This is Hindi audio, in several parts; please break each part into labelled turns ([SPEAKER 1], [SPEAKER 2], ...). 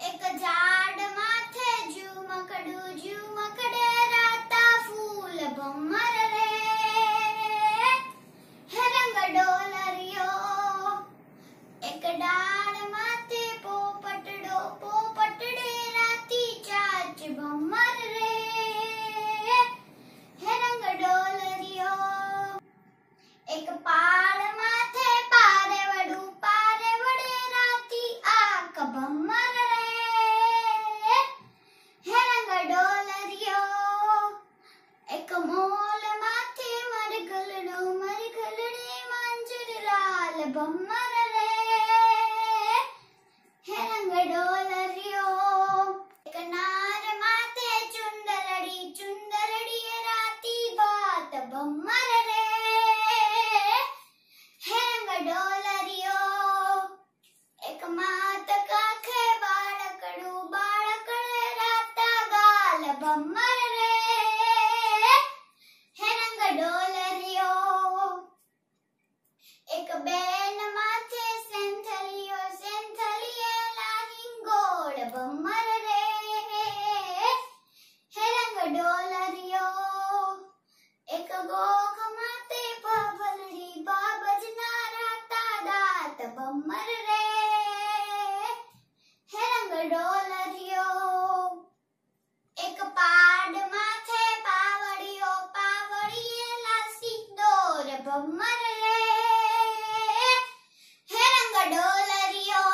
[SPEAKER 1] એક ઝાડ માથે ઝુમકડું ઝુમકડે રાતા ફૂલ ભમર રે હે રંગ ડોલરિયો એક ડાળ బొమ్మలరే హెరంగడోలరియో కనార మాతే చుందరడి చుందరడి రాతి బాత బొమ్మలరే హెరంగడోలరియో ఏక మాత కాఖే బాళకడు బాళకడే రాత గాల బొమ్మ कमर रे हे रंग डोलरियो एक पाड माथे पावड़ियो पावड़िए लासी डोर बमर रे हे रंग डोलरियो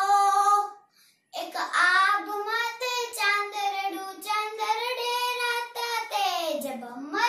[SPEAKER 1] एक आब माथे चांदरडू चांदरडे राता तेज बमर